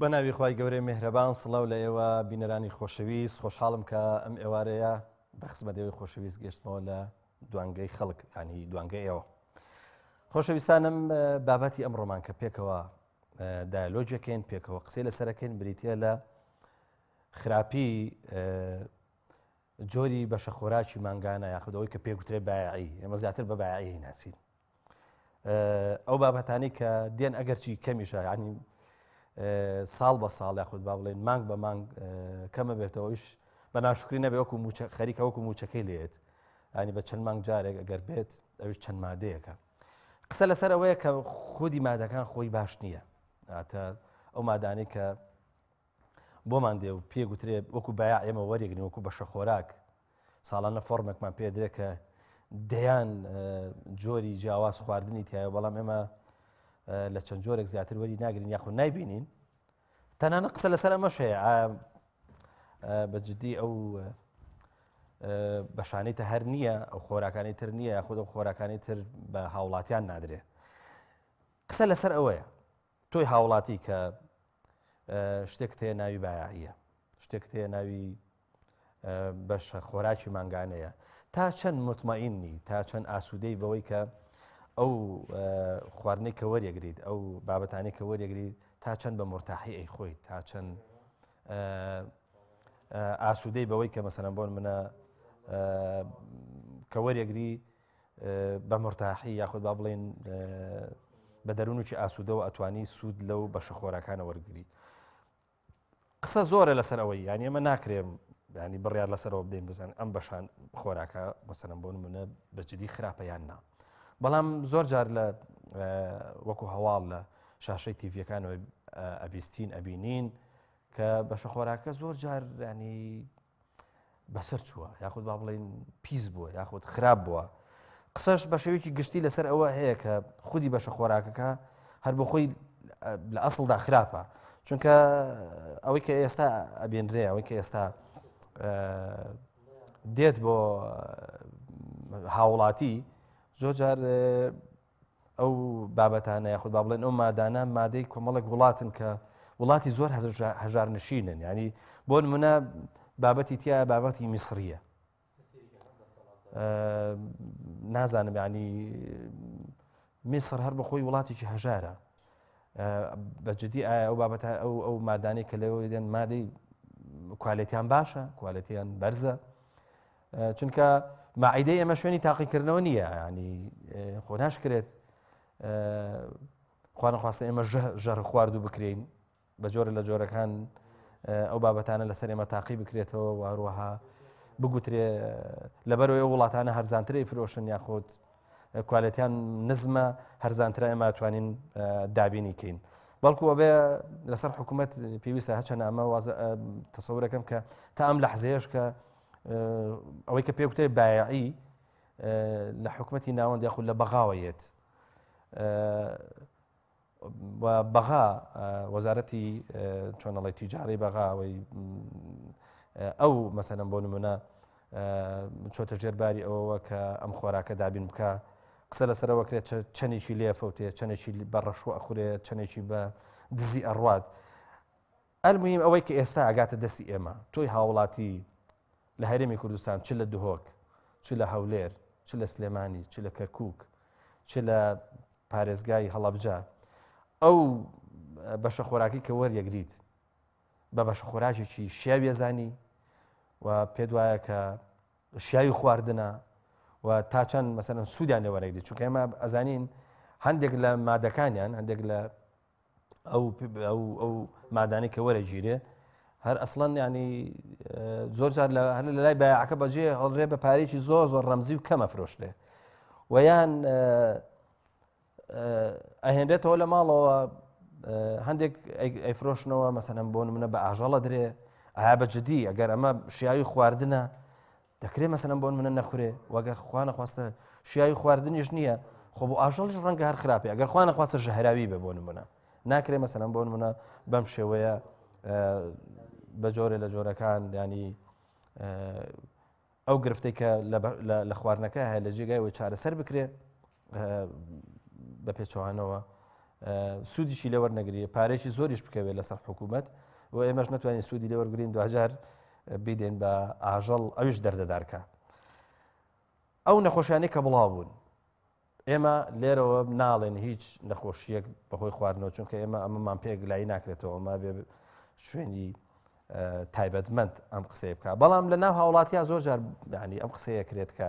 بە ناوی خی گەورەی مهرەبان سڵاو لە ئێوە بینەرانی خۆشەویست خۆشحاڵم کە ئەم ئێوارەیە بە خزمەتەوەی خۆشەویست گەشتمەوە لە دوانگەی خەڵک ینی دوانگە ئێوە خۆشەویستانم بابەتی ئەم ڕۆمان کە پێکەوە دایلۆجەکەین پێکەوە قسەی لەسەرەکەین بریتە لە خراپی جۆری بەشە خۆراکی مانگانە یاخدەوەی کە پێگوترێ بایعی ئێمە زیاتر بە بایعی ناسین ئەو بابەتانی کە دێن ئەگەرچی کەمیشە ینی ساڵ بە ساڵ یاخود با بڵێن مانگ بە مانگ کەمە بێتەوەیش بە ناشکری نەبێ وەکو خەریکە وەکو موچەکەی لێت ینی بە چەند مانگ جارێک ئەگەر بێت ئەوش چەند مادەیەەکە قسە لەسەر ئەوەیە کە خودی مادەکان خۆی باش نییە ئاتە ئەو مادانی کە بۆمان دێ و پێ گوترێ وەکو بایاع ئێمە وەرێگرین وەکو بەشەخۆراک ساڵانە فۆرمێکمان پێ درێ کە دەیان جۆری جیاواز خواردنی تایە بەڵام ئێمە لە چەند جۆرێک زیاتر وەری ناگرین یاخود نایبینین تەنانە قسە لەسەر ئەمەش هەیە بەجددی ئەو بەشانەی تە هەر نییە ئەو خۆراکانی تر نییە یاخود ئەو خۆراکانی تر بە هاوڵاتیان نادرێ قسە لەسەر ئەوەیە تۆی هاوڵاتی کە شتێکت هەیە ناوی بایعە شتێکت هەیە ناوی بەشە خۆراکی مانگانەیە تا چەند متمەئیننی تا چەند ئاسوودەی بەوەی کە ئەو خواردنەی کە وەریەگریت ئەو بابەتانی کە وەریەگریت تا چەند بە مرتاحی ئەی خۆیت تا چەند ئاسوودەی بەوەی کە مەسەرم بۆن منە کە وەریەگری بە مرتاحی یاخود با بڵێن بە دەروونکی ئاسوودەوە ئەتوانی سوود لەو بەشە خۆراکانە وەرگری قسە زۆرە لەسەر ئەوەی یان ئێمە ناکرێم ینی بڕیار لەسەرەوە بدەین بزان ئەم بەشان خۆراکە مەسەرم بۆ منە بەجددی خراپە یان نا بەڵام زۆر جار لە وەکو هەواڵ لە شاشەی تیڤەکانەوە ئەبیستین ئەبینین کە بەشە خۆراکە زۆر جار ینی بەسەر چووە یاخود با بڵین پیس بووە یاخود خراپ بووە قسەش بە شێوێکی گشتی لەسەر ئەوە هەیە کە خودی بەشە خۆراکەکە هەر بۆ خۆی لە ئەسڵدا خراپە چونکە ئەوەی کە ئێستا ئەبێنرێ ئەوەی کە ئێستا دێت بۆ هاوڵاتی زۆر جار ئەو بابەتانە یاخود با بڵێن ئەو مادانە مادەی کۆمەڵک وڵاتن کە وڵاتی زۆر هەژار نشینن ینی بۆ منە بابەتی تیا بابەتی میسریە نازانم ینی میسر هەر بەخۆی وڵاتیی هەژارە بەجددی ئایا ئەو بابەت ئەو ئەو مادانی کە لەوە دێن مادەی کوالێتیان باشە کوالەتیان بەرزە چونکە ماعیدەی ئێمە شوێنی تاقیکردنەوە نییە ینی خۆ ناشکرێت خوانخواستە ئێمە ژەر خواردو بکرین بە جۆرە لە جۆرەکان ئەو بابەتانە لەسەر ئێمە تاقی بکرێتەوە واروەها بگوترێ لەبەرەوەی وڵاتانە هەرزانتری فرۆشن یاخود کوالەتیان نزمە هەرزانترا ئێمە توانین دابینی کەین بەڵکو ئەبێ لەسەر حکوومەت پێویستە هەچە نامە تەسەورەکەم کە تا ئەم لە حزێش کە ئەوەی کە پێوتێ بایعی لە حکوومەتی ناوەند یاخود لە بەغاوە یەت بەغا وەزارەتی چۆنەڵی تیجارەی بەغاوەی ئەو مەسەنم بۆ نمونە چۆتە ژێرباری ئەوەوە کە ئەم خۆراکە دابین بکە قسە لەسەرەوە کرێت چەندێکی لێفەوتێ چەندێکی بە ڕەشوە ئەخورێت چەندێکی بە دزی ئەڕات المویم ئەوەی کە ئێستا ئەگاتە دەستی ئێمە تۆی هاوڵاتی لە هەرێمی کوردستان چ لە دهۆک چ لە هەولێر چ لە سلێمانی چ لە کەرکک چ لە پارێزگای هەڵەبجە ئەو بەشە خۆراکی کە وەریەگریت بە بەشە خۆراژێکی شیاوێزانی و پێ وایە کە شیاوی خواردنە و تا چەند مەسەن سوودیان لێوەرەگری چونکە ئێمە ئەزانین هەندێک لە مادەکانیان هەندێک لە ئەو ئەو مادانەی کە وەرەگیرێ هەر ئەسڵەن ینی زۆر جار لە هەر لە لای بایعەکە بەجێ هەڵرێ بە پارێکی زۆر زۆر ڕەمزی و کەمە فرۆشتێ ویان ئەهێنرێتەوە لە ماڵەوە هەندێک ئەیفرۆشنەوە مەسەنم بۆ منە بە ئاژەڵە درێ ئایا بە جدی ئەگەر ئەمە شیاوی خواردنە دەکرێت مەسەن بۆن منە نەخورێ وەگەر خوانە خواستە شیاوی خواردنیش نییە خۆ بۆ ئاژەڵش ڕەنگە هەر خراپی ئەگەر خوانە خواستە ژەهراوی بە بۆ نمونە ناکرێ مەسەن بۆن منە بەم شێوەیە بە جۆرە لە جۆرەکان ینی ئەو گرفتەی کە لە خواردنەکە هەیە لە جێگای وە چارەسەر بکرێ بە پێچوانەوە سوودیشی لێ وەرنەگری پارێکی زۆریش بکەوێت لەسەر حکوومەت و ئێمەش نتوانین سوودی لێ وەرگین دوجار بیدێن بە ئاژەڵ ئەوش دەردەدارکە ئەو نەخۆشیانی کە بڵاو بوون ئێمە لێرەوە ناڵێن هیچ نەخۆشیەک بەهۆی خواردنەوە چونکە ئێمە ئەمەمان پێ گلایی ناکرێتەوە ئەمە بێ شوێنی تایبەتمەند ئەم قسەیە بکە بەڵام لە ناو هاوڵاتیا زۆر جار ینی ئەم قسەیە کرێت کە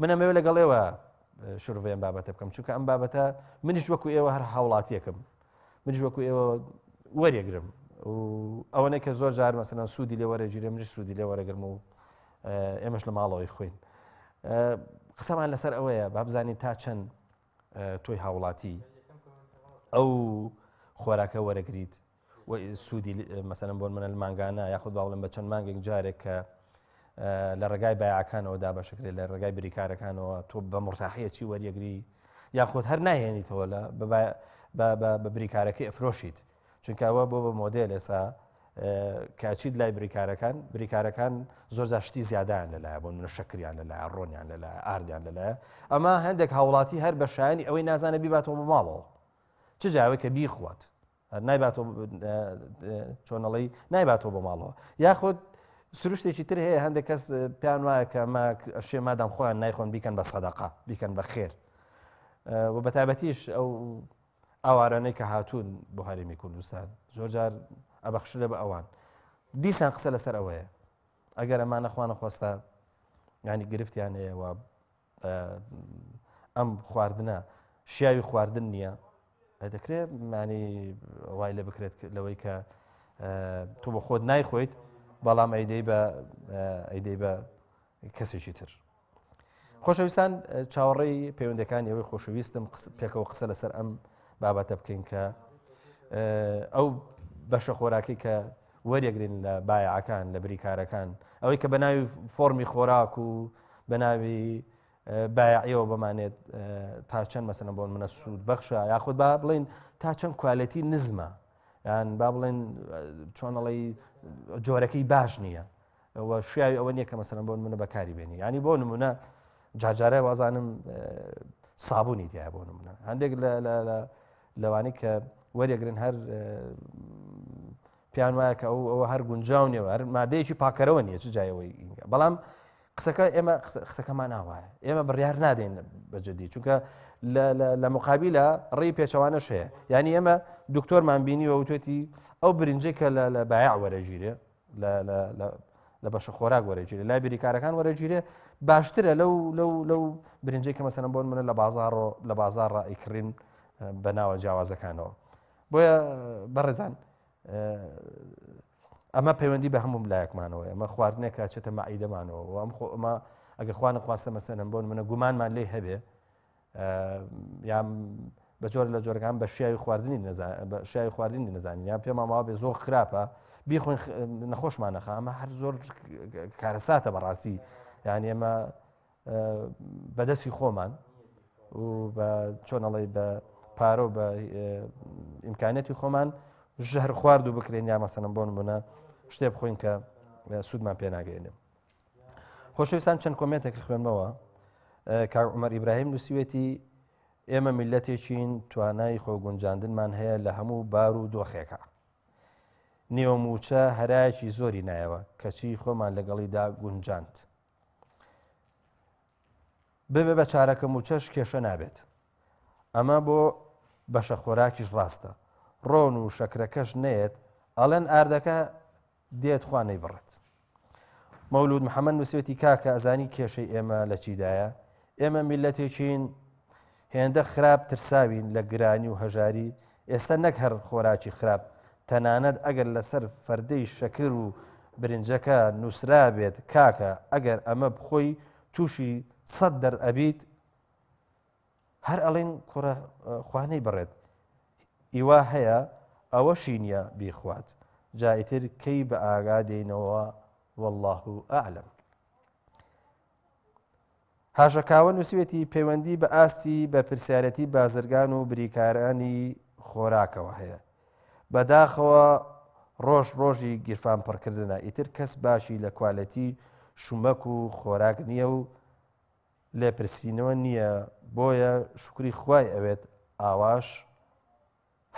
من ئەمەوێت لەگەڵ ئێوە شرڤێن بابەتە بکەم چونکە ئەم بابەتە منیش وەکو ئێوە هەر هاوڵاتیەکەم منیش وەکو ئێوە وەرێگرم ئەوەنەی کە زۆر جار مەسەن سوودی لێ وەرەگیرێ منیش سوودی لێ وەرەگرم و ئێمەش لە ماڵەوەی خوین قسەمان لەسەر ئەوەیە بابزانین تا چەند تۆی هاوڵاتی ئەو خۆراکە وەرەگریت و سوودی مەسەن بۆن منە مانگانە یاخود باڵم بە چەند مانگێک جارێک کە لە ڕێگای بایعەکانەوە دابەشکرێ لە ڕێگای بریکارەکانەوە تۆ بە مرتاحەتی وەریەگری یاخود هەر ناهێنیتەوە لە بە بریکارەکەی ئەفرۆشیت چونکەوە بۆ بە مۆدێل ئێسا کاچیت لای بریکارەکان بریکارەکان زۆر جاشتی زیادیان لەلایە بۆ منە شکریان لەلایە ڕۆنیان لەلایە ئاردیان لەلایە ئەما هەندێک هاوڵاتی هەر بەشانی ئەوەی نازانە بیباتەوە بە ماڵەوە چ جاوێک کە بیخوات نایباتەوە چۆنەڵی نایباتەوە بۆ ماڵەوە یاخود سروشتێکی تر هەیە هەندێک کەس پێیان وایە کە شێ مادام خۆیان نایخۆن بیکەن بە سەدەقا بیکەن بە خێر و بە تابەتیش ئەو ئاوارانەی کە هاتوون بۆ هەرێمی کوردستان زۆرجار ئەبەخشرە بە ئەوان دیسان قسە لەسەر ئەوەیە ئەگەر ئەمانە خوانە خۆستا ینی گرفتیان هەیەەوە ئەم خواردنە شیاوی خواردن نییە دەکرێت مانی وای لێ بکرێت لەوەی کە تۆ بە خۆت نایخۆیت بەڵام ئەیدەی بە ئەیدەی بە کەسێکی تر خۆشەویستان چاوەڕێی پەیوەندەکانی ئەوەی خۆشەویستم پێکەوە قسە لەسەر ئەم بابەتە بکەین کە ئەو بەشە خۆراکی کە وەریەگرن لە بایعەکان لە بریکارەکان ئەوەی کە بەناوی فۆمی خۆراک و بەناوی بایعەوە بمانێت تا چەند مەسەن بۆن منە سوود بەخشە یاخود با بڵین تا چەند کوالەتی نزمە یان با بڵێن چۆنەڵی جۆرەکەی باش نییە و شیاوی ئەوە نییە کە مەسەن بۆن منە بەکاری بێنی ینی بۆ نمونە جارجارە وازانم سابوونی تیا بۆ نمونە هەندێک لە لەوانی کە وەرێگرن هەر پێیان وایە کە ئەو ئەوە هەر گونجاو نێوە هەر مادەیەکی پاکەرەوە نیە چ جایەوەی بەڵام قسەکە ئێمە قسەکەمان ناوایە ئێمە بڕیار نادەین بەجددی چونکە لە مقابی لە ڕێی پێچەوانەش هەیە یعنی ئێمە دکتۆرمان بینی وەوتێتی ئەو برنجێکە لە بایع وەرەگیرێ لە بەشە خۆراک وەرەگیرێ لای بریکارەکان وەرەگیرێ باشترە لەو لەو لەو برنجێک کە مەسەن بۆن منە لە بازارۆ لە بازار ڕائیکڕین بە ناوە جیاوازەکانەوە بۆیە بەڕێزان ئەمە پەیوەندی بە هەموم لایەکمانەوە ئەمە خواردنێکە چێتە مەعیدەمانەوە ئەم خۆ ئەمە ئەگە خوانە خواستە مەسەنم بۆن منە گومانمان لێ هەبێ یان بە جۆر لە جۆرەکان بە شیاوی خواردنی شیاوی خواردنی نەزانین یان پێمان وابێ زۆر خراپە بیخۆین نەخۆشمان نەخە ئەمە هەر زۆر کارەساتە بەڕاستی یان ئێمە بەدەستی خۆمان و بە چۆنەڵی بە پارە و بە ئیمکانەتی خۆمان ژەهر خوارد و بکرێن یا مەسەنم بۆن بوونە شتێ بخۆین کە سوودمان پێناگەێنێ خۆشویستان چەند کۆمێنتێک خوێنمەوە کار عمر ئیبراهیم نووسیوێتی ئێمە میلەتێکین توانای خۆگونجاندنمان هەیە لە هەموو بار و دۆخێکە نێوموچە هەرایەکی زۆری نایەوە کەچی خۆمان لەگەڵیدا گونجاند ببێ بە چارەکە موچەش کێشە نابێت ئەمە بۆ بەشە خۆراکیش ڕاستە ڕۆن و شەکرەکەش نێت ئەڵێن ئاردەکە دێت خوا نەیبڕێت مەولود محەممەد نووسێتی کاکە ئەزانی کێشەی ئێمە لە چیدایە ئێمە میلەتێکین هێندە خراپ ترساوین لە گرانی و هەژاری ئێستا نەک هەر خۆراکی خراپ تەنانەت ئەگەر لەسەر فەردەی شەکر و برنجەکە نووسرا بێت کاکە ئەگەر ئەمە بخۆی تووشی سەد دەر ئەبیت هەر ئەڵین کوڕە خوانەی بڕێت ئیوا هەیە ئەوەشی نییە بیخوات جایتر کەی بە ئاگا دێنەوە والله ئەعلم هاژەکاوە نووسێتی پەیوەندی بە ئاستی بە پرسیارەتی بازرگان و بریکارانی خۆراکەوە هەیە بەداخەوە ڕۆژ ڕۆژی گیرفان پڕکردە ئیتر کەس باشی لە کوالەتی شومەک و خۆراک نییە و لێپرسینەوە نیە بۆیە شوکری خوای ئەوێت ئاواش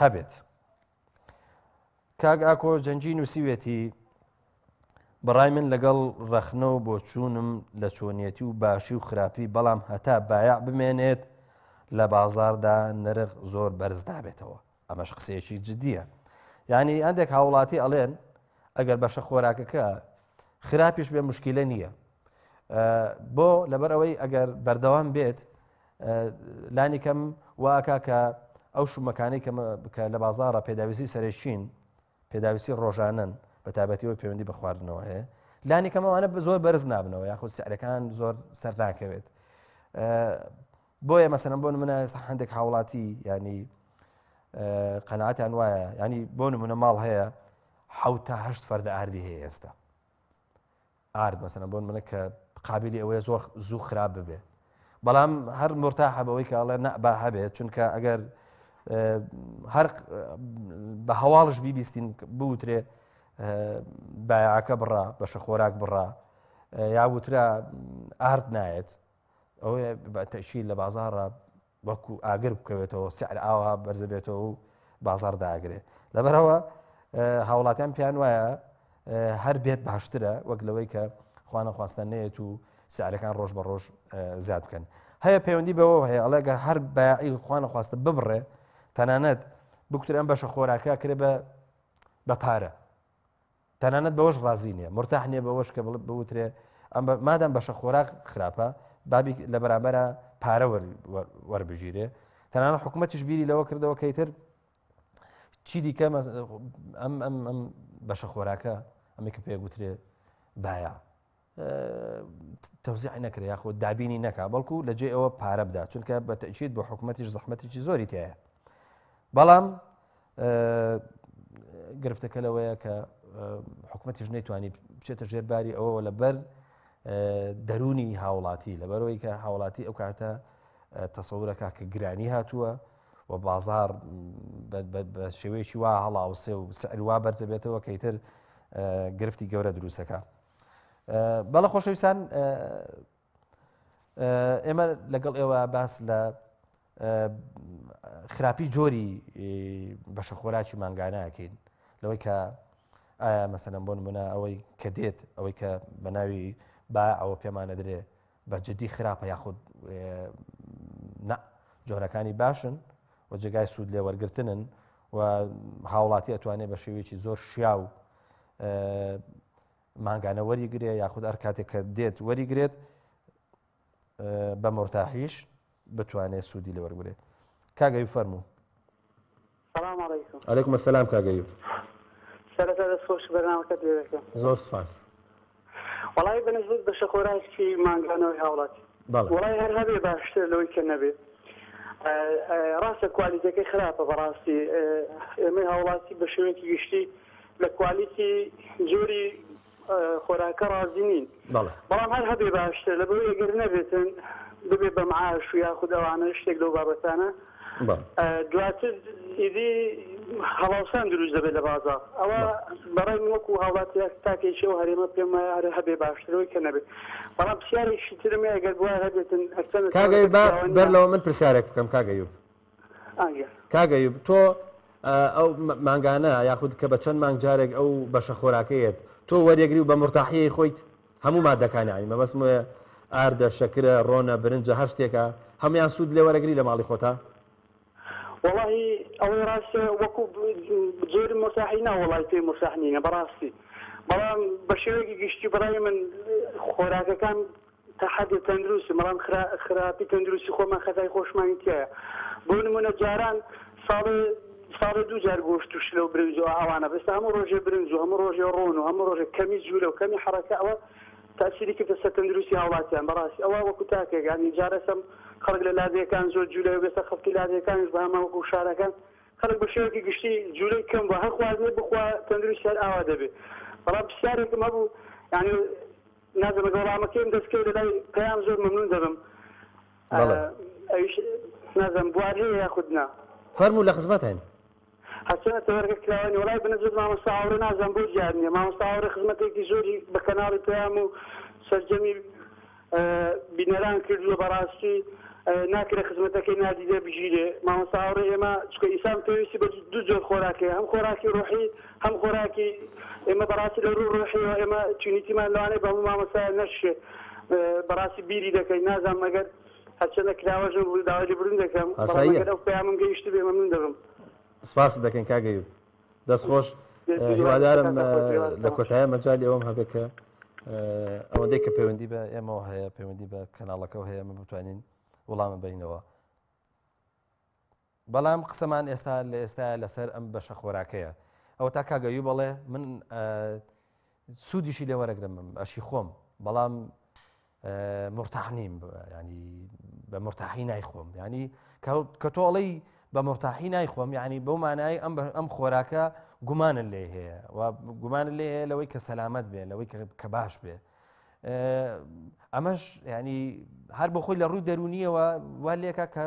هەبێت کاک ئاکۆ جەنجی نووسیوێتی بەڕای من لەگەڵ ڕەخنە و بۆچوونم لە چۆنیەتی و باشی و خراپی بەڵام هەتا بایع بمێنێت لە بازاردا نرخ زۆر بەرز نابێتەوە ئەمەش قسەیەکی جددیە یعنی هەندێک هاوڵاتی ئەڵێن ئەگەر بەشە خۆراکەکە خراپیش بێ مشکلە نییە بۆ لەبەر ئەوەی ئەگەر بەردەوام بێت لانی کەم واکە کە ئەو شومەکانی کە لە بازارە پێداویستی سەرێکچین پێداویستی ڕۆژانەن بە تابەتی ئەوەی پەیوەندی بە خواردنەوە هەیە لانی کەمەوانە زۆر بەرز نابنەوە یاخود سعرەکان زۆر سەر ناکەوێت بۆیە مەسەرم بۆ منە ئێستا هەندێک هاوڵاتی ینی قەنعاتیان وایە ینی بۆ نمونە ماڵ هەیە حوتهشت فەردە ئاردی هەیە ئێستا ئارد مەسەلەن بۆ نمونە کە قابیلی ئەوەیە زۆر زوو خراپ ببێ بەڵام هەر مرتاحە بەوەی کە ئەڵێ نە با هەبێت چونکە ئەگەر هەر بە هەواڵش بیبیستین بوترێ بایعەکە بڕا بەشە خۆراک بڕا یا وترا ئارد نایەت ئەوەیە بە تەشیل لە بازارە وەکو ئاگر بکەوێتەوە سعر ئاوا بەرزە بێتەوە و بازار داگرێت لەبەرەوە هاوڵاتیان پێیان وایە هەر بێت باشترە وەک لەوەی کە خوانە خواستە نێت و سعرەکان ڕۆژ بە ڕۆژ زیاد بکەن هەیە پەیوەندی بەوە هەیە ئەڵێگە هەر بەعی خوانە خواستە ببڕێ تەنانەت بکتر ئەم بەشە خۆراکە کرێ بە بە پارە تەنانەت بەوەش ڕازی نیە مرتاح نیە بەوەش کە بوترێ ئەم مادەم بەشە خۆراک خراپە بابی لە بەرامبەرە پارە وەربگیرێ تەنانە حکوومەتیش بیری لەوە کردەوە کەیتر چی دیکە ئەم ئەم ئەم بەشە خۆراکە ئەمێکە پێ گوترێ باە تەوزیعی نەکرێ یاخود دابینی نەکا بەڵکو لە جێ ئەوە پارە بدا چونکە بە تەچیت بۆ حکوومەتیش زەحمەتێکی زۆری تایە بەڵام گرفتەکە لەوەیە کە حکوومەتیش نەیتوانی بچێتە ژێرباری ئەوەوە لە بەر دەرونی هاوڵاتی لەبەرەوەی کە هاوڵاتی ئەو کاتە تەسەورەکە کە گرانی هاتووە و بازاڕ بە شێوەیەکی وا هەڵاوسێ و سعر وا بەرزە بێتەوە کە ئیتر گرفتی گەورە دروستەکە بەڵە خۆشەویستان ئێمە لەگەڵ ئێوە باس لە خراپی جۆری بەشە خۆراکی مانگانەکەین لەوەی کە ئایا مەسەنم بۆن منە ئەوەی کە دێت ئەوەی کە بە ناوی با ئەوە پێمانە درێ بە جدی خراپە یاخود نا جۆرەکانی باشن و جێگای سوود لێ وەرگتنن و هاوڵاتی ئەتوانێت بە شێوێکی زۆر شیا و ماگانە وەریگرێ یاخود ئەر کاتێک کە دێت وەریگرێت بە مرتاحیش بتوانێت سوودی لێ وەرگرێت کاک ئەیوب فەرموو سلام علیکم علیکم السلام کاک ئەیوب سەرەتا دەست خۆش بەرنامەکەت لێ دەکەم زۆر سپاس وڵی بەنزبت بە شەخۆراکی مانگانەوەی هاوڵاتی وڵی هەر هەبێ باشتر لەوەی کە نەبێت ڕاستە کوالیتەکە خراپە بەڕاستی ئێمە هاوڵاتی بە شێوەیەکی گشتی لە کوالیتی جۆری خۆراکە ڕازی نین بەڵام هەر هەبێ باشترە لە بەوەی ئەگەر نەبێتن ببێ بە معاش و یاخود ئەوانە شتێک لەو بابەتانە دواتر ئیدی هەڵاوسان دروست دەبێت لە بازار ئەوە بەڕای من وەکو هاوڵاتی تاکێکی ئەو هەرێمە پێم هەرە هەبێ باشترەوەی کە نەبێت بەڵام پرسیارێکی ترمێ ئەگەر بوار هەبێتن کاگەی بەر لەوە من پرسیارێک بکەم کاگەیوب کاک ئەیوب تۆ ئەو مانگانە یاخود کە بە چەند مانگ جارێک ئەو بەشە خۆراکەیەت تۆ وەریەگری و بە مرتاحیی خۆیت هەموو مادەکانی عین مەبەست ئاردە شەکرە ڕۆنە برنجە هەر شتێکە هەموان سوود لێ وەرەگری لە ماڵی خۆتا وڵی ئەوەی ڕاستە وەکو جۆر مرتاحی ناوەڵی پێی مرتاحنینە بەڕاستی بەڵام بە شێوەیەکی گشتی بڕای من خۆراکەکان تەحەدێ تەندروستن بەڵام خراپی تەندروستی خۆمان خەتای خۆشمانی تیایە بۆ نمونە جاران ساڵێ ساڵێ دوو جار گۆشت و شلە و برنج و ئاوانە بەسە هەموو ڕۆژێ برنج و هەموو ڕۆژێ ڕۆن و هەموو ڕۆژێک کەمی جوولە و کەمی حەڕەکە ئەوە تاسیری کردە سەر تەندروستی هاوڵاتیان بەڕاستی ئەوە وەکو تاکێکانی جارەسم خەڵک لە لادێکان زۆر جوولە و بێسە خەڵکی لادێکانش بە هەمە وەکو شارەکان خەڵک بە شێوەکی گشتی جوولەی کەم بە هەر خواردنێ بخوا تەندروستی هەر ئاوا دەبێ بەڵام پرسیارێکم هەبوو یعنی نازم ئەگە وەڵامەکەیم دەست کەوێ لە لای پەیام زۆر مەمنون دەبم بەڵێ ئەویش نازم بوار هەیە یاخود نا؟ فەرموو لە خزمەتین. هەستێنە تەوەرەکە کراوانی وەڵای بەنسبەت مامۆستا ئاوڕێ نازانم بۆ دیار نیە مامۆستا ئاوڕێ خزمەتێکی زۆری بە کەناڵی پەیام و سەرجەمی بینەران کردووە بەڕاستی ناکرێ خزمەتەکەی نادیدە بگیرێ مامۆستا ئاوڕێ ئێمە چکە ئیسان پێویستی بە دوو جۆر خۆراکەیە هەم خۆراکی ڕۆحی هەم خۆراکی ئێمە بەڕاستی لە ڕووی ڕۆحیەوە ئێمە چونیتیمان لەوانەیە بە هەموو مامۆستایان نەشێ بەڕاستی بیری دەکەین نازانم ئەگەر هەرچەندە کراوەش نەبوو داوای لێبوردن دەکەم بەڵام ئاساییە ئەگەر ئەو پەیامم گەیشت بێ مەمنون دەبم سپاست دەکەین کاک ئەیوب دەست خۆش اه، بێزەحمەت هیوادارم اه، کاکە خۆت هیوادارم لە سەلامەت. کۆتایە مەجالی ئەوەم هەبێ کە اه، ئەوەندەی کە پەیوەندی بە ئێمەوە هەیە پەیوەندی بە کەناڵەکەەوە هەیە ئەمە بتوانین وڵامە بینەوە بەڵام قسەمان ئێستا لە ئێستاە لەسەر ئەم بەشە خۆراکەیە ئەو تا کاگەوی بەڵێ من سوودیشی لێ وەرەگرم ئەشی خۆم بەڵام مرتاحنیم ینی بە مرتاحی نایخۆم ینی کە تۆڵی بە مرتاحی نایخۆم یعنی بەو مانایی ئەم ئەم خۆراکە گومانە لێ هەیە و گومان لێ هەیە لەوەی کە سەلامت بێ لەوەی کە باش بێ ئەمەش ینی هەر بۆ خۆی لە ڕووی دەرونیەوە وا لێکە کە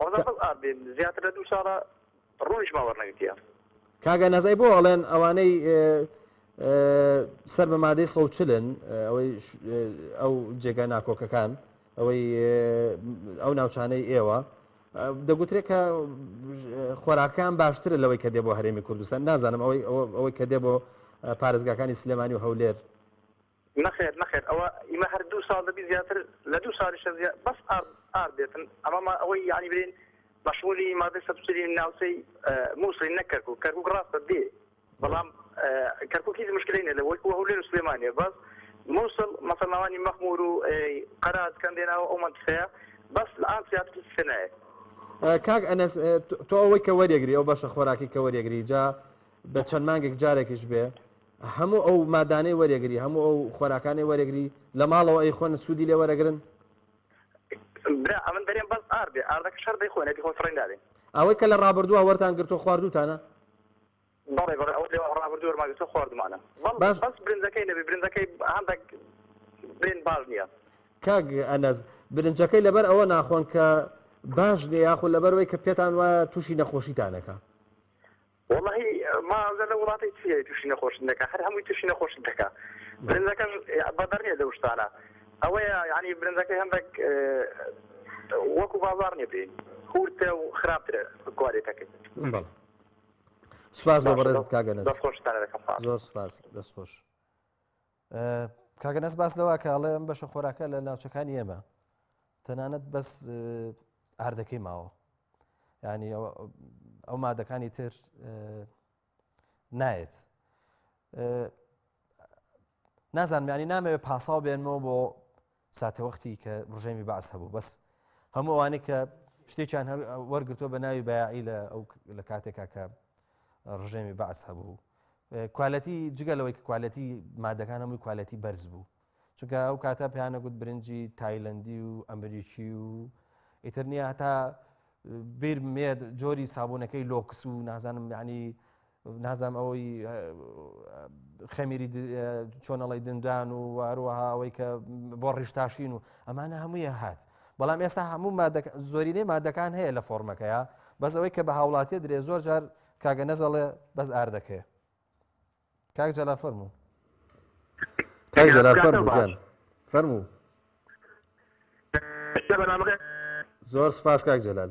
کە بەس ئاردین زیاتر لە دوو ساڵە ڕوونیش باوەڕ نەکردیە. کاگا نازای بۆ ئەڵێن ئەوانەی سەر بە مادەی سەد و چلن ئەوەی ئەو جێگا ناکۆکەکان ئەوەی ئەو ناوچانەی ئێوە دەگوترێت کە خۆراکان باشترە لەوەی کە دێ بۆ هەرێمی کوردستان نازانم ئەوەی ئەوەی کە دێ بۆ پارێزگاکانی سلێمانی و هەولێر نەخێر نەخێر ئەوە ئیمە هەر دوو ساڵ دەبی زیاتر لە دوو سالیشە زیا بەس ئارد ئارد بێتن ئەمە ما ئەوەی یانی برین مەشمولی مادەی سەد و چلی ناوچەی موسڵی نەک کەرکوک کەرکوک ڕاستە دێ بەڵام کەرکوک هیچ مشکلەی نیە لە وەک و هەولێر و سلێمانیە بەس موسڵ مەسەڵەوانی مەخمور و قەراج کەن دێناوە ئەو مەنتقەیە بەس لە ئان زیاتر هیچ شتێ نایە کاک ئەنەس ئێ، تۆ تۆ ئەوەی کە وەریەگری ئەو بەشە خۆراکی کە وەریەگری جا بە چەند مانگێک جارێکیش بێ هەموو ئەو مادانەی وەرێگری هەموو ئەو خۆراکانەی وەرەگری لە ماڵەوە ئەی خۆن سوودی لێ وەرەگرن برا ئەمن دەێن بەس ئاردێ ئاردەکە شەر دەی خۆێتی خۆ سڕی داێ ئەوەی کە لە ڕابردووە وەرتان گرتو خواردوتانە بەڵێ بەڵێ ئەو لێوە ڕابردوو ماگرتو خواردمانە بەڵ بەس برنجەکەی نەبی برنجەکەی هەندێک بێن باش نییە کاگ ئەنەز برنجەکەی لەبەر ئەوە ناخۆن کە باش لێ یاخۆ لەبەرەوەی کە پێتان وایە تووشی نەخۆشیتانەکە وەڵاهی مازە لە وڵاتەی چیە توشی نەخۆشی نەکا هەر هەمووی توشی نەخۆشی دەکا برنجەکەش بەدەر نیە لەو شتانە ئەوەیە یانی برنجەکەی هەندەک وەکو بازار نیە بێ کورتە و خراپترە کوالێتەکەی بەڵێ سپاس بۆ بەڕێزت کاگەنە دەست خۆش دەکەم زۆر سپاس دەست خۆش کاگەنەس باس لەوە کە ئەڵێ ئەم بەشە خۆراکە لە ناوچەکانی ئێمە تەنانەت بەس ئاردەکەی ماوە ینی ئەو مادەکانی تر نایەت نازانمانی نامەوێت پاساو بێنمەوە بۆ ساتەوەختی کە ڕژێمی بەعس هەبوو بەس هەموو ئەوانەی کە شتێکیان وەرگتووە بە ناوی بایعی لە ئەو لە کاتێکا کە ڕژێمی بەعس هەبوو کوالەتی جگە لەوەی کە کوالەتی مادەکان هەمووی کوالەتی بەرز بوو چونکە ئەو کاتە پێیانە گوت برنجی تایلندی و ئەمریکی و ئیترنیە هەتا بیر مێد جۆری سابوونەکەی لۆکس و نازانم یعنی نازانم ئەوەی خەمیری چۆنەڵی دندان و واروەها ئەوەی کە بۆ ڕیشتاشین و ئەمانە هەموویە هات بەڵام ئێستا هەموو زۆرینەی مادەکان هەیە لە فۆرمەکەیە بەس ئەوەی کە بە هاوڵاتیە درێ زۆر جار کاگە نەزەڵێ بەس ئاردەکەێ کاک جەلا فەرمو کاک جەلا فەرمو جان فەرمو زۆر سپاس کاک جەلال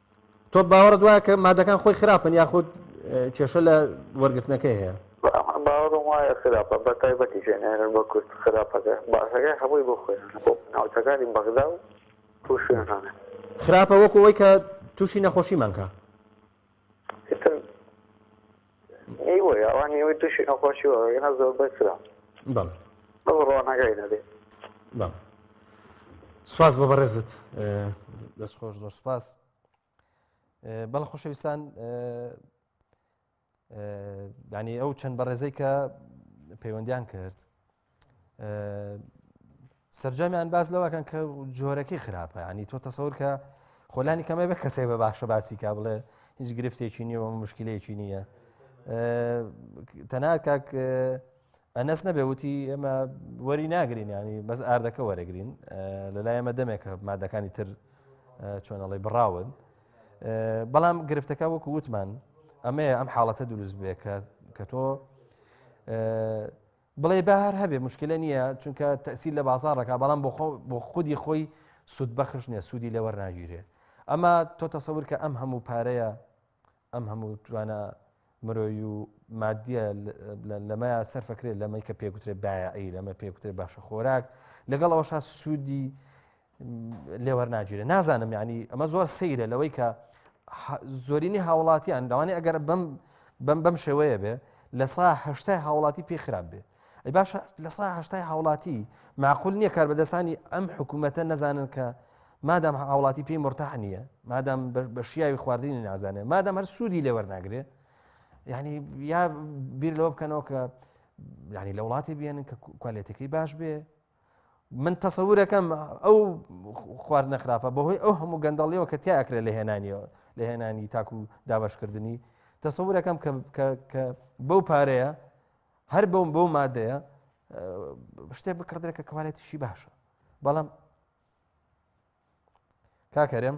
تۆ باوەڕت وایە کە مادەکان خۆی خراپن یاخود کێشە لە وەرگرتنەکەی هەیە باوەڕم وایە خراپە بە تایبەتی ژێنێرە بە کورد خراپەکە باشەکە هەمووی بۆ خۆیان بۆ ناوچەکانی بەغدا و بۆ شوێنانە خراپە وەکو ئەوەی کە تووشی نەخۆشیمانکە ئەی بۆیە ئەوان نیوەی تووشی نەخۆشی وەگەنە زۆربەی خرا بەڵ ڕۆنەکەی نەبێت سپاس بە بەڕێزت دەست خۆش زۆر سپاس بەڵ خۆشەویستان ینی ئەو چەند بەڕێزەی کە پەیوەندیان کرد سەررجامیان باز لەوەکەن کە جۆرەکەی خراپە ینی تۆ تەسەور کە خۆلانی کەمە بە کەسێ بە باشە باسی کا بڵێ هیچ گرفتێکی نیە و مشکلێکی نییە تەنات کاک ئەنەس نەبێ وتی ئێمە وەری ناگرین ینی بەس ئاردەکە وەرەگرین لەلای ئەمە دەمێکە مادەکانی تر چۆنەڵی بڕاون بەڵام گرفتەکە وەکو وتمان ئەمەیە ئەم حاڵەتە دروست بێ کە کە تۆ بڵێ بە هەر هەبێ مشکلە نییە چونکە تەسیل لە بازارڕەکە بەڵام بۆ خودی خۆی سوود بەخش نیە سوودی لەوەەر ناگیرێ ئەمە تۆ تەسەور کە ئەم هەموو پارەیە ئەم هەموو توانە مرۆی و مادیە لەمە سەرفەکرێت لەمەی کە پێگوترێت بایعی لەمە پێگوترێت باشە خۆراک لەگەڵ ئەوشا سوودی لێوەرناگیرێ نازانم ینی ئەمە زۆر سەیرە لەوەی کە زۆرینی هاوڵاتیان داوانێ ئەگەر بم بم بەم شێوەیە بێ لە سا هەشتای هاوڵاتی پێ خراپ بێ ئەی باشە لە سا هەشتای هاوڵاتی معقول نییە کار بەدەستانی ئەم حکوومەتە نەزانن کە مادام هاوڵاتی پێی مرتاح نییە مادام بە شیاوی خواردنی نازانێ مادام هەر سوودی لێوەرناگرێ یعنی یا بیر لەوە بکەنەوە کە ینی لە وڵاتی بێنن کە کوالێتەکەی باش بێ من تەسەورەکەم ئەو خواردنە خراپە بەهۆی ئەو هەموو گەندەڵیەوە کە تیا ئەکرێت لە هێنانیەوە لە هێنانی تاکو و دابشکردنی تەسەورەکەم کە بەو پارەیە هەر بەم بەو مادەیە شتێ بکڕدرێت کە کەوالێتیشی باشە بەڵام کاکەرێم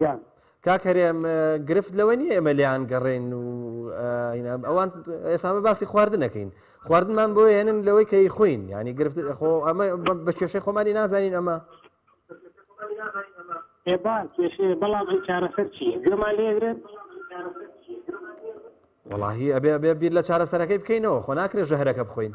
گیان. کاک هەرێم گرفت لەوە نیە ئێمە لیان گەڕێن و ئەوان ئێسامە باسی خواردنەکەین خواردنمان بۆ هێنن لەوەی کەی خوین ینی گرفت خۆ ئەمە بە کێشەی خۆمانی نازانین ئەمە ئێبا کێشەیە بەڵام ئەم چارەسەر چی گوێمان لێگرێت وڵی ئەبێ بێ بیر لە چارەسەرەکەی بکەینەوە خۆ ناکرێت ژەهرەکە بخۆین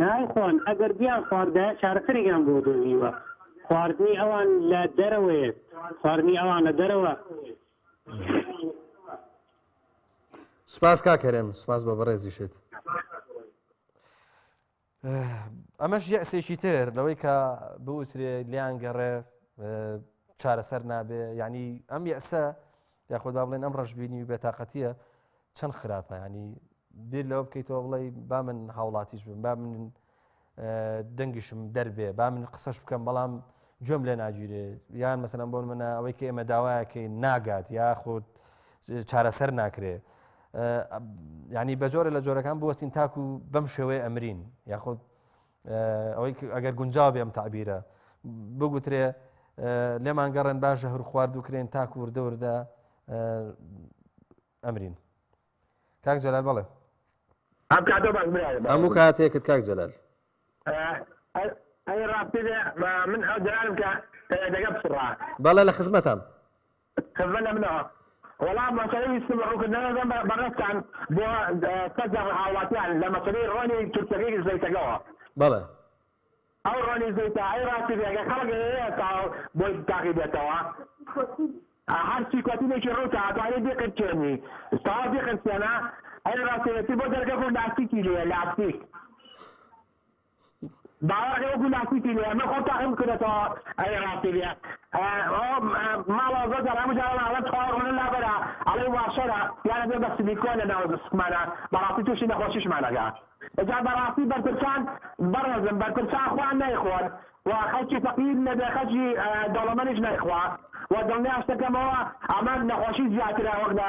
نایخۆن، ئەگەر بیانخواردایە چارەسەرێکیان بۆ دۆزیوە، خواردنی ئەوان لە دەرەوەیە، خواردنی ئەوان لە دەرەوە. سپاس کا کەرێم سپاس بە بەڕێزیشت. ئەمەش یەسێکی تر لەوەی کە بوترێ لیان گەڕێ چارەسەر نابێ ینی ئەم یەسە یاخود با بڵێن ئەم ڕژبینی و بێتاقەتیە چەند خراپە ینی بیر لەوە بکەیتەوە بڵێ با من هاوڵاتیش بم با من دەنگشم دەربێ با من قسەش بکەم بەڵام گوێم لێ ناگیرێ یان مەسەن بۆن منە ئەوەی کە ئێمە داوایەکەی ناگات یا خۆت چارەسەر ناکرێ ینی بەجۆرە لە جۆرەکان بوەستین تاکو بەم شێوەیە ئەمرین یاخود ئەوەی ئەگەر گونجاو بێم تعبیرە بگوترێ لێمان گەڕێن باشە هەر خوارد و کرێن تا کووردەوردە ئەمرین کاک جەلال بڵێ هەموو کاتێکت کاک جەلال ئەی ڕاستی من ئەو جەلالم کە دەگە بسڕا بەڵێ لە خزمەتان تفە لە منەوە وەڵا مەسەلەی ویستم ڕوونکردنەوە بەم بەڕێزتان بۆ سەرجەم هاوڵاتیان لە مەسەلەی ڕۆنی تورکیەکەی زەیتەکەوە. بەڵێ. ئەو ڕۆنی زەیتە ئەی ڕاستی بێ گەر خەڵک ئەیەوێ تا بۆی تاقی بێتەوە هەر سیکۆتینێکی ڕووتە ئەتوانی بیقرتێنی تەواو بیقرتێنە ئەی ڕاستێتی بۆ دەرگەکو لاستیکی لێیە لاستیک. باوەڕ لەوە بوو لاکوتی لێ ئەمە خۆ تاقیم کردەوە ئەوێ ڕاستی لێ ماڵەوە زۆر جار هەموو جارە ئەڵێ تخوا ڕۆنە لابەرە ئەڵێ واشەرە یانە بێ بە سلیکۆن لە ناوە دەسکمانە بەڕاستی تووشی نەخۆشیشمانەگا جا بەڕاستی بەرپرسان بەڕێزم بەرپرسان خوا نایخۆن و خەڵکی فەقیر نەبێ خەڵکی دەوڵەمەنیش نایخوا و دڵنیاشتەکەمەوە ئەمان نەخۆشی زیاترە وەک لە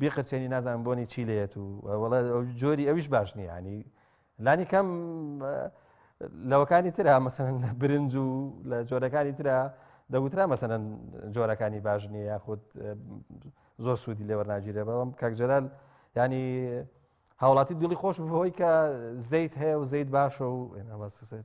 بیقرچێنی نازان بۆنی چی لێت و وڵە جۆری ئەویش باش نیە ینی لانی کەم لەوەکانی تررا مەسەن لە برنج و لە جۆرەکانی تررا دەوترا مەسەن جۆرەکانی باش نیە یاخود زۆر سوودی لێوەناگیرێ بەڵم کاکجلال ینی هاوڵاتی دڵی خۆش بەوەی کە زەیت هەیە و زەیت باشە و ئێنەڵەسەر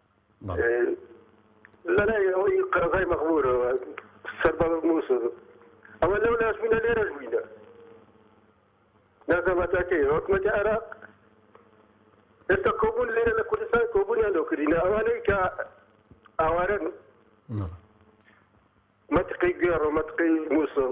لەلای ئەوەی قەزای مەغمورەوە سەر بە موسڵ ئەوە لەو لاش بووینە لێرەش بووینە نازانم هەتا کەی حکومەتی عێراق ئێستا کۆبوون لێرە لە کوردستان کۆبوونیان لەو کردینە ئەوانەی کە ئاوارن منطقی گوێڕ و منطقی مووسڵ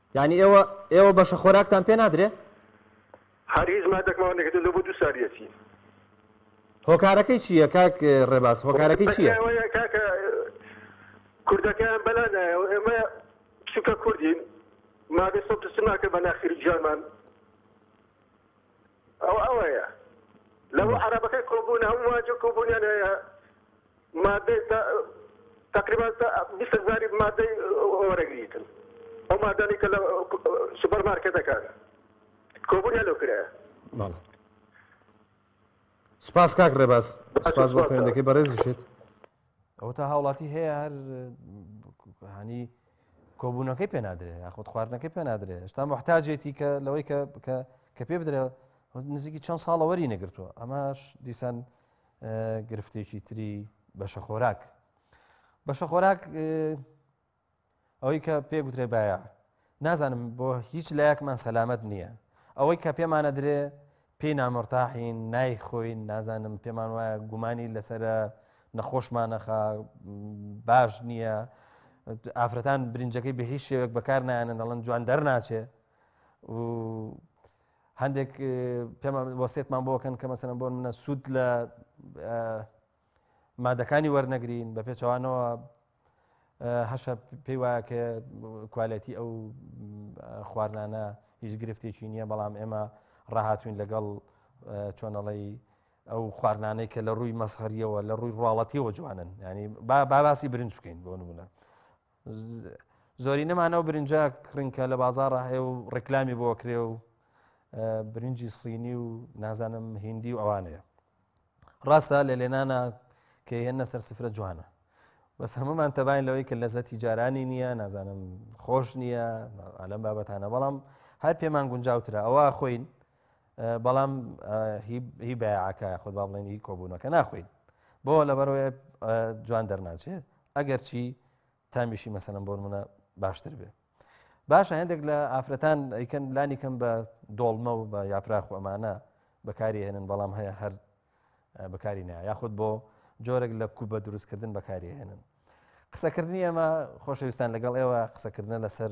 یانی ئێوە ئێوە بەشە خۆراکتان پێ نادرێ؟ هەر هیچ مادەک ماوە نەکردن لە بۆ دوو ساریەتی هۆکارەکەی چییە کاک ڕێباز هۆکارەکەی چییە کاکە کوردەکەیان بەلا نایەوە ئێمە چکە کوردین مادە سە سناکە بە ناخری جامان ئەو ئەوەیە لەو عربەکە کۆبوون هەموو واجە کۆبوونیان هەیە مادەی تا تەقریبان تا بیست هەزاری مادەی وەرەگریتن ئەو مادانەی کە لە سوپەر مارکێتەکان کۆبوون هەلو کرایە. بەڵێ سپاس کاک ڕێباز سپاس بۆ پەیوەندەکەی بەڕێزیشت ئەوە تا هاوڵاتی هەیە هەر هەنی کۆبوونەکەی پێ نادرێ یاخود خواردنەکەی پێ نادرێ هێشتا محتاجێتی کە لەوەی کە کە پێ بدرێ نزیکی چەند ساڵەوەری نەگرتووە ئەماش دیسان گرفتێکی تری بەشە خۆراک بەشە خۆراک ئەوەی کە پێ گوترێ باە نازانم بۆ هیچ لایەکمان سەلامت نییە ئەوەی کە پێمانە درێ پێی نامرتاحین نایخۆین نازانم پێمان وایە گومانی لەسەر نەخۆشمانەخە باش نییە ئافرەتان برنجەکەی بە هیچ شێوێک بەکار نایەنە دەڵەن جوان دەرناچێ و هەندێک پێمان وەسێتمان بۆکەن کە مەسەن بۆن منە سوود لە مادەکانی وەرنەگرین بە پێچوانەوە هەشە پێی وایە کە کوالەتی ئەو خواردانە هیچ گرفتێکی نییە بەڵام ئێمە ڕاهاتوین لەگەڵ چۆنەڵی ئەو خواردانەی کە لە ڕووی مەسهریەوە لە ڕووی ڕواڵەتیەوە جوانن ینی با باسی برنج بکەین بۆ نمونە زۆرینەمان ئەو برنجە کڕین کە لە بازاڕە هەیە و ڕێکلامی بۆ کرێ و برنجی سینی و نازانم هندی و ئەوانەیە ڕاستە لە لێنانە کە هێنە سەر سفرە جوانە بەس هەمومان تەباین لەوەی کە لە زەتی جارانی نییە نازانم خۆش نییە ئالم بابەتانە بەڵام هەر پێمان گونجاوترە ئەوە خۆین بەڵام هی بایعەکە خۆ با بڵێن هی کۆبوونەکە ناخۆین بۆ لەبەرەوەی جوان دەرناچێت ئەگەر چی تامیشی مەسەلم بۆ منە باشتر بێ باشە هەندێک لە ئافرەتان ئەیکەن لانی کەم بە دۆڵمە و بە یاپراخ و ئەمانە بەکاری هێنن بەڵام هەیە هەر بەکاری نایە یاخود بۆ جۆرێک لە کوبە دروستکردن بەکاری هێنن قسەکردنی ئەمە خۆشەویستان لەگەڵ ئێوە قسەکردنە لەسەر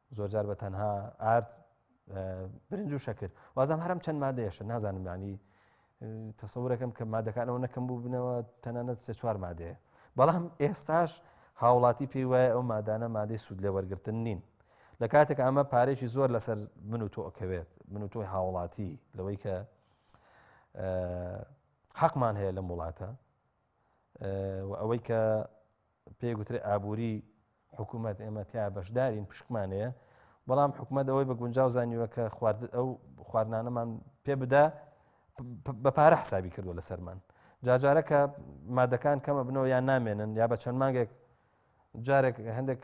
زۆرجار بە تەنها ئارد برنج و شەکر وازم هەرم چەند مادەیەشە نازانم ینی تەسەورەکەم کە مادەکانەوە نەکەم بوو بنەوە تەنانەت سێ چوار مادەیە بەڵام ئێستاش هاوڵاتی پێی وایە ئەو مادانە مادەی سوود لە وەرگتن نین لە کاتێک ئەمە پارێکی زۆر لەسەر من و تۆ ئەکەوێت من و تۆی هاوڵاتی لەوەی کە حەقمان هەیە لەم وڵاتە و ئەوەی کە پێ گوترێ ئابووری حکوومەت ئێمە تیا بەشدارین پشکمان هەیە بەڵام حکوومەت ئەوەی بە گونجاو زانیوە کە خوارد ئەو خواردنانەمان پێ بدا بە پارە حسابی کردو لەسەرمان جاجارە کە مادەکان کەمە بنەوە یان نامێنن یا بە چەند مانگێک جارێک هەندێک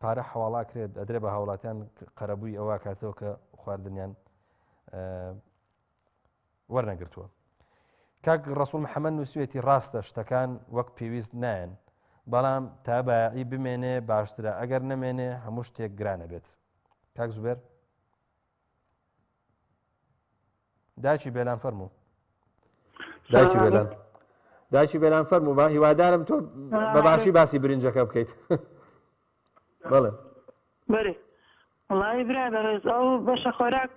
پارە حواڵا کرێت ئەدرێ بە هاوڵاتیان قەرەبووی ئەوە کاتەوە کە خواردنیان وەرنەگرتووە. کاک ڕەسوڵ محەمەد نووسویەتی ڕاستە شتەکان وەک پێویست نایەن بەڵام تا بایەعی بمێنێ باشترە ئەگەر نەمێنێ هەموو شتێک گرانەبێت. کاک زوبێر داچی بێلان فەرموو داچی بێلان داچی بێلان فەرموو بە هیوادارم تۆ بەباشی باسی برنجەکە بکەیت. بەڵێ. بەرێ وەڵایی برای بەڕێز ئەو بەشە خۆراک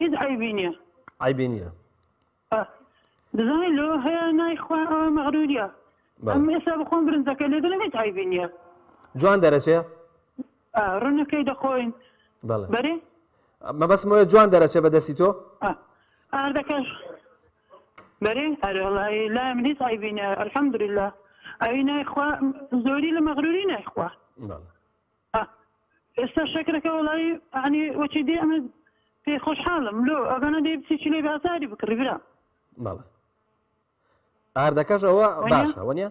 هیچ عەیبی نیە. عەیبی نیە. ئا دەزانی لۆ هەیە نایخوا ئەوە مەغروریە ئەم ئێستا بخۆم برنجەکە لێ دەنێم هیچ عەیبی نیە. جوان دەرەچێ؟ ئا ڕونەکەی دەخۆین. بەڵێ. بەرێ؟ مەبەستم ئەوەیە جوان دەرەچێ بە دەستی تۆ؟ ئا ئاردەکەش. بەرێ ئەرێ ڵای لای من هیچ عیبی نیە الحمدللە ئەوی نایخوا زۆری لە مەغروری نایخوا ئێستا شەکرەکە وڵی عنی وەچی دێ ئەمە پێ خۆشحاڵم لۆ ئەگەنە دێ بچی لێ بازاری بکڕی برا بەڵێ ئاردەکەش ئەوە باشە وە نیە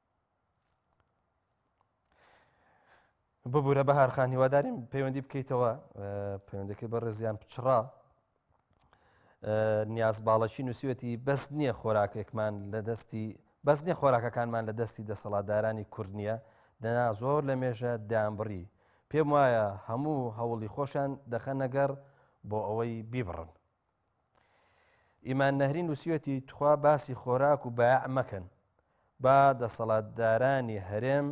ببورە بە هەرخان هیواداریم پەیوەندی بکەیتەوە پەیوەندەکەی بە ڕێزیان پچڕا نیاز باڵەکی نووسیوەتی بەس نییە خۆراکێکمان لە دەستی بەس نیە خۆراکەکانمان لە دەستی دەسەڵاتدارانی کورد نییە دەنا زۆر لە مێژە دامبڕی پێم وایە هەموو هەوڵی خۆشیان دەخەنەگەڕ بۆ ئەوەی بیبڕن ئیمان نەهری نووسەتی تخوا باسی خۆراک و بایع مەکەن با دەسەڵاتدارانی هەرێم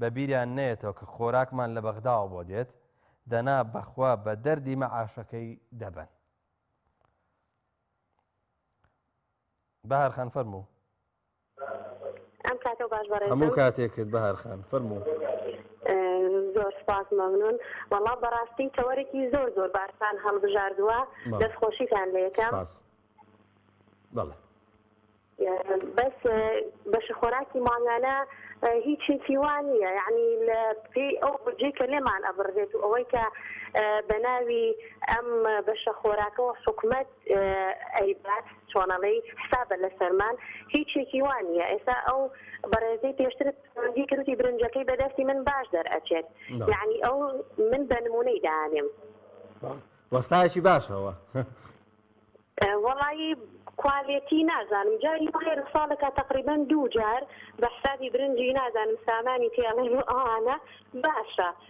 بە بیریان نەیەتەوە کە خۆراکمان لە بەغداوە بۆ دێت دەنا بەخوا بە دەردی مەعاشەکەی دەبن بەهرخان فەرموو ئەم کاتە باش بەڕێ هەموو کاتێک کرد بەهار خان فەرموو زۆر سپاس مەمنون وەڵا بەڕاستی تەوەرێکی زۆر زۆر بارسان هەڵبژاردووە دەستخۆشیتان لە یەکەم بەڵێ بەس بەش خۆراکی مانگانە هیچ هیچیوانە یعنی لە پێی ئەو بجێ کە لێمان ئەبڕێت و ئەوەی کە بە ناوی ئەم بەشە خۆراکەوە حکومت ئەی بات چۆن ئەڵێی حسابە لەسەرمان هیچێکی وا نیە ئێستا ئەو بەڕێزەی پێشترت پەیوەندی کردوتی برنجەکەی بەدەستی من باش دەرئەچێت یعنی ئەو من بە نمونەی دانێم وەستایەکی باشەوە وەڵایی کوالێتی نازانم جاری خێر ساڵێکە تقریبان دوو جار بە حسابی برنجی نازانم سامانی تێڵێن و ئەوانە باشە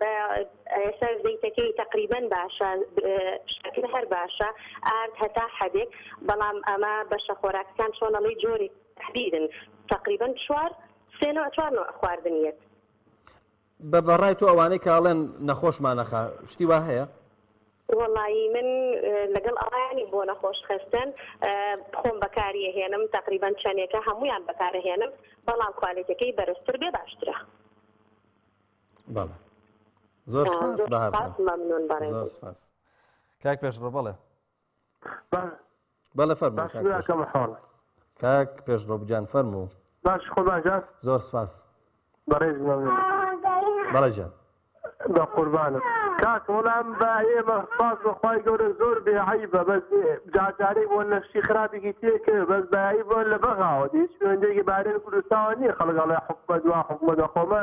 بە ئێستا زەیتەکەی تەقریبەن باشە شەکر هەر باشە ئارد هەتا حەدێک بەڵام ئەمە بەشە خۆراکەکان چۆنەڵی جۆری تحدیدن تەقریبەن چوار سێ نوع چوار نوع خواردن یەت بە بەڕای تۆ ئەوانەی کاڵێن نەخۆشمانەخە شتی وا هەیە وەڵی من لەگەڵ ئەوانی بۆ نەخۆش خستن خۆم بەکاریە هێنم تقریبان چەندێکە هەمویان بەکارە هێنم بەڵام کوالێتەکەی بەرزتر بێ باشترە. بەڵێ زۆر سپاس بەهار خان. سپاس مەمنون بەڕێزم. زۆر سپاس. کاک پێشڕە بەڵێ بەڵێ فەرموو کاک باشتر پێشڕە. ئەکەم حاڵ کاک پێشڕە گیان فەرموو باش خۆ باشە زۆر سپاس بەڕێز مەمنون بەڵێ گیان بە قوربانت کاک وەڵام بە ئێمە سپاس بە خوای گەورە زۆر بێ عەیبە بەس جار جارەی بۆ نەشتی خراپێکی تێکرد بەس بە عەیبە لە بەغاوە هیچ شوێندێکی بارەی کوردستانەوە نییە خەڵک ئەڵێ حکومەت وا حکومەتە خۆمە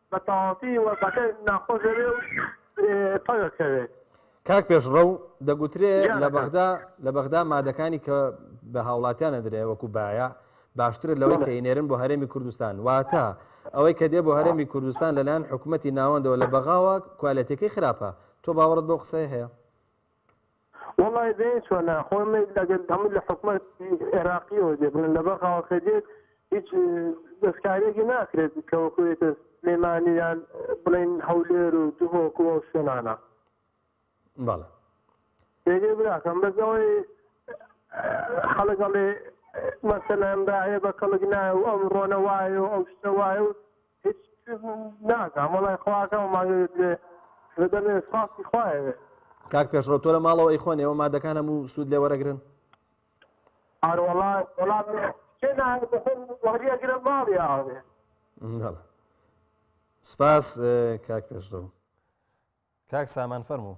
بە تەواوەتی وەزعەکە ناخۆش دەبێ و پەکەکەوێت. کاک پێشڕەو دەگوترێ لە بەغدا لە بەغدا مادەکانی کە بە هاوڵاتیان ئەدرێ وەکو باە باشترە لەوەی کە ئینێرن بۆ هەرێمی کوردستان واتە ئەوەی کە دێ بۆ هەرێمی کوردستان لەلاەن حکوومەتتی ناوەندەوە لە بەغاوە کوالەتەکەی خراپە تۆ باوەڕت بۆ قسەی هەیە وەڵا ئەزێین چۆنە خۆ ئەمەی ئەگەر هەمووی لە حکومەت عێراقیەوە دێ بڵێن لەبەر خاڵەکە دێت هیچ دەستکارێکی ناکرێت کەوەکوێتە سلێمانیان بڵین هەولێر و دهۆک و ئەو شوێنانە بەڵێ پێگەی براکەم بەزەوەی خەڵگەڵێ مەسەلەم باە بە کەڵک نایە و ئەم ڕۆنە وایە و ئەو شتە وایە و هیچ نازانم وەڵای خواکەم ماوێت لێ دەمێ ساسی خوایەوێ کاک پێشڕۆ تۆ لە ماڵەوە ئەیخۆن ئێوە مادەکان هەموو سوود لێ وەرەگرن ئاروەڵا وەڵام چێ نایە بەخۆم وەریەگرە ماڵی ئاوێ بەڵێ سپاس کاک پێشڕۆ کاک سامان فەرموو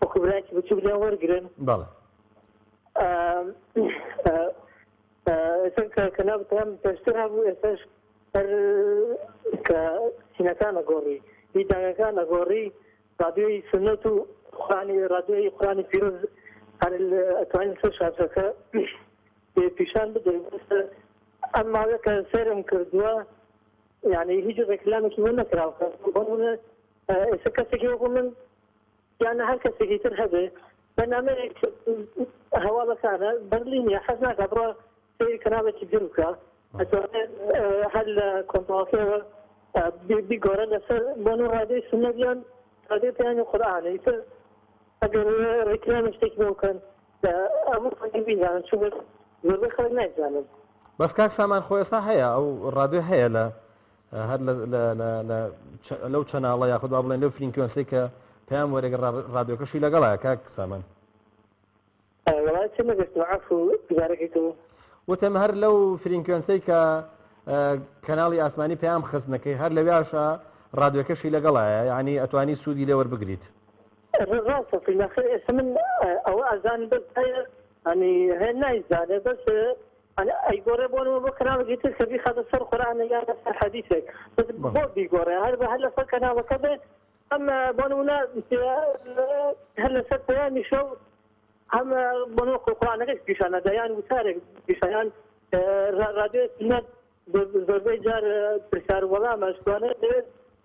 وەکو برایەکی بچوک لێ وەرگرن بەڵێ چونکە کە نابتەوەم پێشتر هەبوو ئێسش هەر کە سینەکان ئەگۆڕی دیدانەکان ئەگۆڕی رادیۆی سنەت و خانی رادیۆی قرانی پیرۆز هەر ئەتوانین سەر شاشەکە پیشان بدەین ئەم ماوەکە سێرم کردووە یعنی هیچ ڕێکلامێکی من نەکراوە ئێستا کەسێکی وەکو من یانە هەر کەسێکی تر هەبێ بەرنامەیەک هەوا بەکانە بەرلی نیە حەز ناکە بڕە سری کەناڵێکی تر بکە ئەتوانێت هەر لە کۆنتڕۆڵەکەەوە بیگۆرە لەسەر بۆن و ڕادەی سنەبیان ڕادێ پێیان و قورآانەی تر ئەگەر ڕێکرانە شتێک بۆ بکەن ئەمە بیزانن چون زۆربەی خەڵک نایزانن بەس کاک سامان خۆ ئێستا هەیە ئەو ڕادێ هەیە لە هەر لەو چەناڵە یاخود با بڵێن لەو فرینکوێنسی کە پێیان وەرەگە ڕادیۆکەشی لەگەڵە کاک سامان وتم هەر لەو فرینکوێنسی کە کەناڵی ئاسمانی پێیان خستنەکەی هەر لەویاشە ڕادوێکەشی لەگەڵایە ینی ئەتوانی سوودی لێوە بگریت ئەوە ئەزان بەس هەیە ئەنی هەیە نایزانێ بەس ئەیگۆڕێ بۆ نموونە بۆ کەناڵێکی تر کە بیخاتە سەر قورئانێک یان لەسەر حەدیسێک بەس بۆ بیگۆڕێ هەر بە هەر لەسەر کەناڵەکە بێ ئەم بۆ نموونە هەر لەسەر پەیامی شەو ئەم بۆ نموونە قورئانەکەش پیشان نادا یان وتارێک پیشان یان رادیۆ سنە زۆربەی جار پرسیار وەڵامە شتوانە دەوێت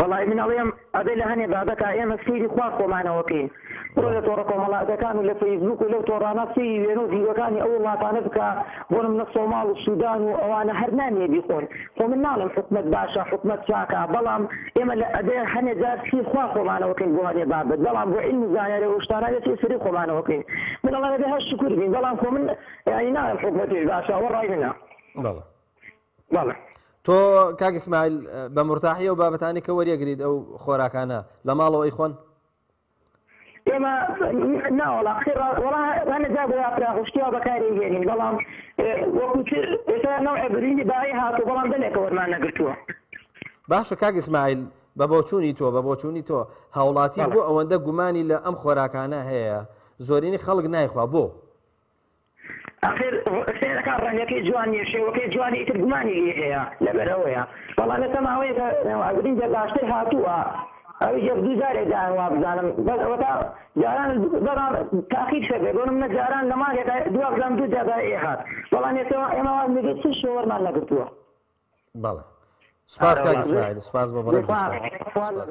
وەڵای من ئەڵێم ئەبێ لە هەنێ بابەتا ئێمە سەیری خوا خۆمانەوە کەین بڕۆ لە تۆڕە کۆمەڵاتەکان و لە فەیسبووک و لەو تۆڕانە سەیری وێنە و ڤیرۆکانی ئەو وڵاتانە بکە بۆ نمونە سۆماڵ و سودان و ئەوانە هەر نانیە بیخۆن خۆ من ناڵێم حکومەت باشە حکومەت چاکە بەڵام ئێمە لە ئەبێ هەنێ جار سیر خوا خۆمانەوە کەین بۆ هەنێ بابەت بەڵام بۆ علم و زانیاری و شتانە ئەبێ سێ سەری خۆمانەوە کەین من ئەڵێم ئەبێ هەر شکور بین بەڵام خۆ من یانی ناڵێم حکومەتیش باشە ئەوە ڕای منە. بەڵێ. تۆ کاگسمایل بە مرتاحی و بابەتانی کە وەریەگریت ئەو خۆراکانە لە ماڵەوە ئەی خۆن ئێمە ناوەڵاقی ڕانەجا بۆ پراخشتیا بەکاری هێنین بەڵام وەکوێستا نەوە برینی باێ هاتو بەڵام دەلێکە وەرمان نەگرتووە باشە کاگسمایل بە بۆچوونی تۆ بە بۆچوونی تۆ هاوڵاتی بۆ ئەوەندە گومانی لە ئەم خۆراکانە هەیە زۆرینی خەڵک نایخوا بۆ ئاخر سەیرەکە ڕەنگەکەی جوان نیە شێوەکەی جوانە ئیتر گومانی لێ هەیە لەبەر ئەوەیە بەڵام لەسە ماوەیەکە ئەگرین جا باشتر هاتووە ئەویش یەک دوو جارێ دایان وابزانم بەس ئەوەتا جاران بەڵام تاخیر شەبێ بۆ منە جاران لە ماگەدا دوابزانم دوو جار دای ئێ هات بەڵام ئێسەوە ئێمە واز لەبێ چ شێوەرمان نەگرتووە بەڵێ سپاس کاک ئیسماعیل سپاس بۆ بەڕێز سپاس.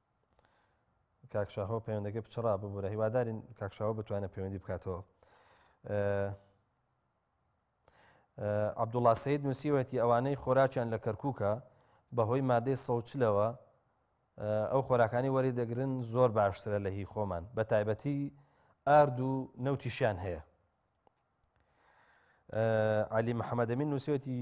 کاک شاهۆ پەیوەندەکە پچڕا ببوورە هیوادارین کاک شاهۆ بتوانە پەیوەندی بکاتەوە عبدوڵا سید نووسیوەتی ئەوانەی خۆراکیان لە کەرکووکە بەهۆی مادەی سەوچلەوە ئەو خۆراکانی وەری دەگرن زۆر باشترە لە هی خۆمان بە تایبەتی ئارد و نەوتیشیان هەیە علی محەممەدەمین نووسەتی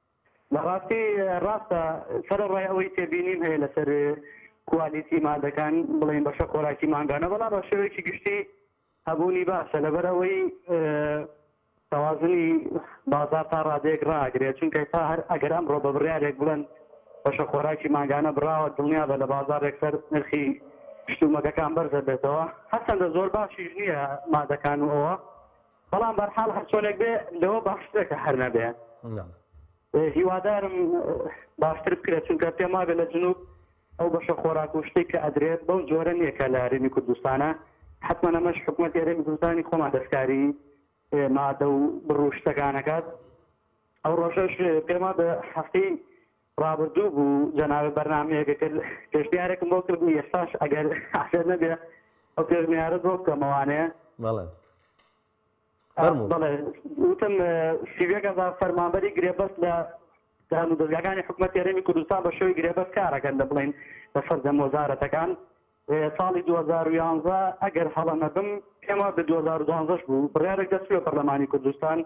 لە ڕاستی ڕاستە سەرەڕای ئەوەی تێبینیم هەیە لەسەر کوالیتی مادەکان بڵێین بەشە خۆراکی مانگانە بەڵام بە شێوەیەکی گشتی هەبوونی باشە لەبەر ئەوەی تەوازنی بازار تا ڕادێک ڕاگرێت چونکە تا هەر ئەگەر ئەمڕۆ بە بڕارێک بڵێن بەشە خۆراکی مانگانە براوە دڵنیا بە لە بازارێک سەر نرخی شتومەکەکان بەرزە بێتەوە هەرچەندە زۆر باشیش نییە مادەکان و ئەوە بەڵام بەرحال هەرچۆنێک بێ لەوە باشترە کە هەر نەبێ هیوادارم باشتر بکرێت چونکە پێم وابێ لە جنوب ئەو بەشە خۆراک و شتێک کە ئەدرێت بەو جۆرە نییەکە لە هەرێمی کوردستانە حتممە نەمەش حکوومەت هەرێمی کوردستانی خۆمان دەستکاری مادە و بڕوشتەکانەکات ئەو ڕۆژەش پێما بە هەفتەی ڕابردوو بوو جەنابت بەرنامەیەکە کرد پێشنیارێکم بۆ کرد بوو ئێستاش ئەگەر حەسێت نەبێ ئەو پێشنیارت بۆ بکەمەوانێ بەڵێ وتم سیێکەزار فەرمانبەری گرێبەست لە دام و دەزگاکانی حکوومەت تێرەمی کوردستان بە شوی گرێبەست کارەکەن دە بڵین بە سەردەم وەزارەتەکان ساڵی 2011 ئەگەر هەڵە نەبم پێما بە 2012 بوو بڕارێک دەستوە پەرلەمانی کوردستان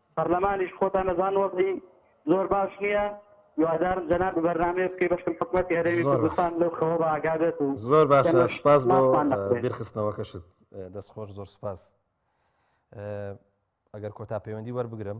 پەرلەمانیش خۆتان ئەزان وەزعی زۆر باش نییە هیوادارم جەنابت بەرنامەیەک بکەی بەشکم حکومەتی هەرێمی زۆر باش. کوردستان لەو خەوە بە ئاگا بێت و زۆر باشە گەلەش سپاس بۆ مافمان نەخورێت. بیرخستنەوەکەشت ئە، دەست خۆش زۆر سپاس ئە، ئەگەر کۆتا پەیوەندی وەربگرم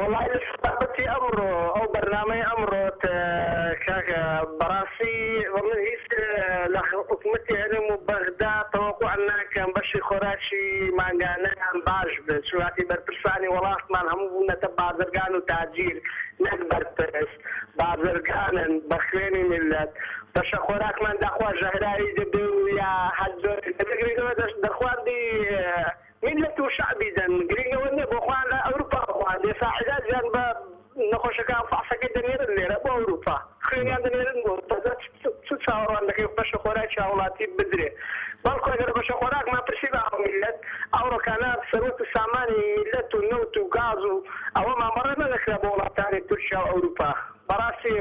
وەڵای لە سەبارەتی ئەمڕۆ ئەو بەرنامەی ئەمڕۆت کاکە بەڕاستی من هیچ لە حکومەتی هەرێم و بەغدا تەوەقوع ناکەم بەشی خۆراکی مانگانەیان باش بێت چوناتی بەرپرسانی وەڵاتمان هەموو بوونەتە بازرگان و تاجیر نەک بەرپرس بازرگانن بە خوێنی میللەت بەشە خۆراکمان داخوا ژەهراوی دەبێ و یا هەر جۆرێک دەبێ گرنگەوە دەرخواردی میللەت و شەعبی دەن گرنگ ئەوە نیە بۆ خۆیان لە ئەوروپا بخوات بێ فائیدە زیان بە نەخۆشەکان فەحسەکەی دەنێرن لێرە بۆ ئەوروپا خوێنیان دەنێرن بۆ ئەوروپا جا چ چاوەڕوان دەکەی بەشە خۆراکی هاوڵاتی بدرێ بەڵکو ئەگەر بەشە خۆراک مان پرسی بە هاومیللەت ئەوڕۆکانە سەروەت و سامانی میللەت و نەوت و گاز و ئەوەمان بەڕێ نەدەکرا بۆ وڵاتانی تورکیا و ئەوروپا بەڕاستی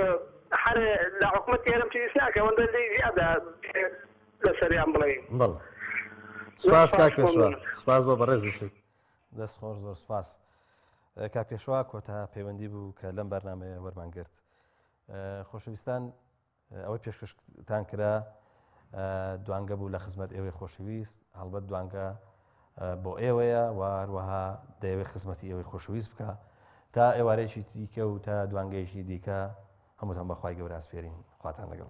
هەر لە حکومەتی هەرەم تریس ناکەم ئەوەندە لێی زیادە لەسەریان بڵێین. بەڵێ. سپاس کاک پێشوا. سپاس بۆ بەڕێزیشت. دەست خۆش زۆر سپاس. کاک پێشوا کۆتا پەیوەندی بوو کە لەم بەرنمەیە وەرمان گرت. خۆشەویستان ئەوەی پێشکەشتان کرا دوانگە بوو لە خزمەت ئێوەی خۆشەویست هەڵبەت دوانگە بۆ ئێوەیە و هەروەها دەیەوێت خزمەتی ئێوەی خۆشەویست بکە تا ئێوارەیەکی دیکە و تا دوانگەیەکی دیکە هەمووتان بەخوای گەوراسپێرین خواتان لەگەڵ